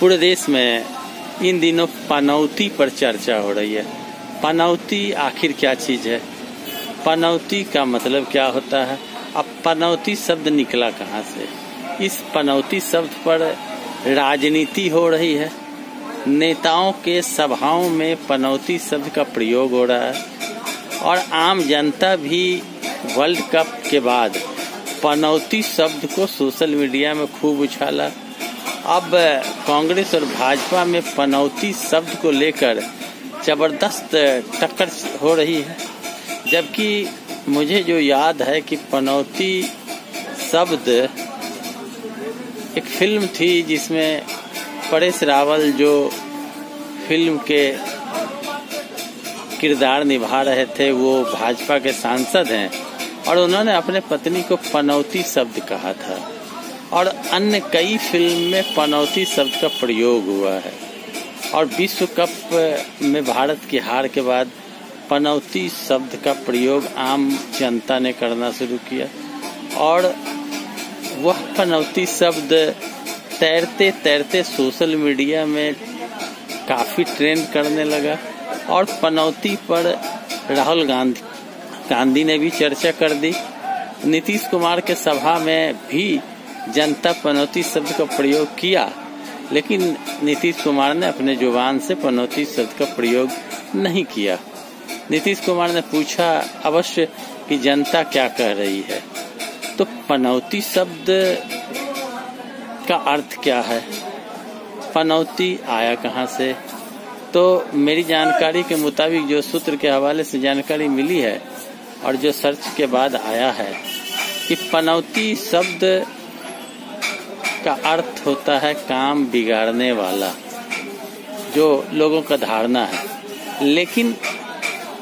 पूरे देश में इन दिनों पनौती पर चर्चा हो रही है। पनौती आखिर क्या चीज़ है? पनौती का मतलब क्या होता है? अब पनौती शब्द निकला कहाँ से? इस पनौती शब्द पर राजनीति हो रही है। नेताओं के सभाओं में पनौती शब्द का प्रयोग हो रहा है। और आम जनता भी वर्ल्ड कप के बाद पनौती शब्द को सोशल मीडिया में खूब उछाला। अब कांग्रेस और भाजपा में पनौती शब्द को लेकर ज़बरदस्त टक्कर हो रही है। जबकि मुझे जो याद है कि पनौती शब्द एक फ़िल्म थी जिसमें परेश रावल जो फ़िल्म के किरदार निभा रहे थे, वो भाजपा के सांसद हैं और उन्होंने अपने पत्नी को पनौती शब्द कहा था। और अन्य कई फ़िल्म में पनौती शब्द का प्रयोग हुआ है। और विश्व कप में भारत की हार के बाद पनौती शब्द का प्रयोग आम जनता ने करना शुरू किया। और वह पनौती शब्द तैरते तैरते सोशल मीडिया में काफ़ी ट्रेंड करने लगा। और पनौती पर राहुल गांधी गांधी ने भी चर्चा कर दी। नीतीश कुमार के सभा में भी जनता पनौती शब्द का प्रयोग किया, लेकिन नीतीश कुमार ने अपने ज़ुबान से पनौती शब्द का प्रयोग नहीं किया। नीतीश कुमार ने पूछा, अवश्य कि जनता क्या कह रही है? तो पनौती शब्द का अर्थ क्या है? पनौती आया कहाँ से? तो मेरी जानकारी के मुताबिक जो सूत्र के हवाले से जानकारी मिली है, और जो सर्च के बाद आया है कि पनौती शब्द का अर्थ होता है काम बिगाड़ने वाला, जो लोगों का धारणा है। लेकिन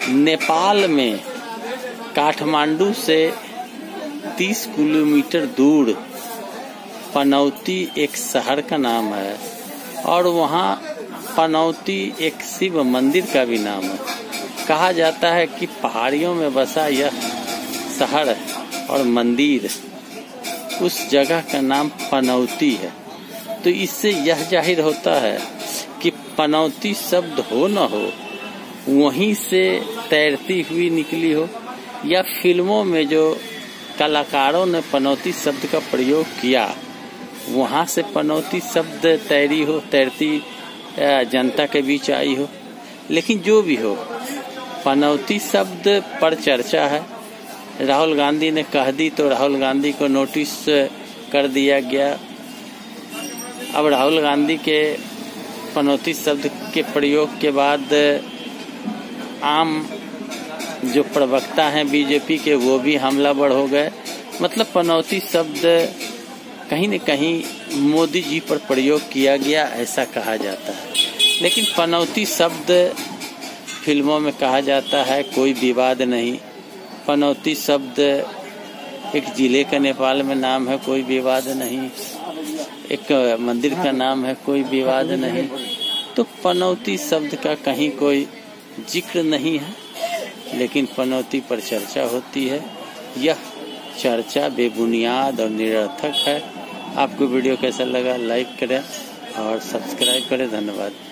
नेपाल में काठमांडू से 30 किलोमीटर दूर पनौती एक शहर का नाम है, और वहाँ पनौती एक शिव मंदिर का भी नाम है। कहा जाता है कि पहाड़ियों में बसा यह शहर और मंदिर। उस जगह का नाम पनौती है। तो इससे यह ज़ाहिर होता है कि पनौती शब्द हो न हो, वहीं से तैरती हुई निकली हो, या फ़िल्मों में जो कलाकारों ने पनौती शब्द का प्रयोग किया, वहाँ से पनौती शब्द तैरी हो, तैरती जनता के बीच आई हो। लेकिन जो भी हो, पनौती शब्द पर चर्चा है राहुल गांधी ने कह दी तो राहुल गांधी को नोटिस कर दिया गया। अब राहुल गांधी के पनौती शब्द के प्रयोग के बाद, आम जो प्रवक्ता हैं बीजेपी के, वो भी हमलावर हो गए। मतलब पनौती शब्द कहीं न कहीं मोदी जी पर प्रयोग किया गया, ऐसा कहा जाता है। लेकिन पनौती शब्द फ़िल्मों में कहा जाता है, कोई विवाद नहीं। पनौती शब्द एक ज़िले का नेपाल में नाम है, कोई विवाद नहीं। एक मंदिर का नाम है, कोई विवाद नहीं। तो पनौती शब्द का कहीं कोई ज़िक्र नहीं है, लेकिन पनौती पर चर्चा होती है। यह चर्चा बेबुनियाद और निरर्थक है। आपको वीडियो कैसा लगा, लाइक करें और सब्सक्राइब करें। धन्यवाद।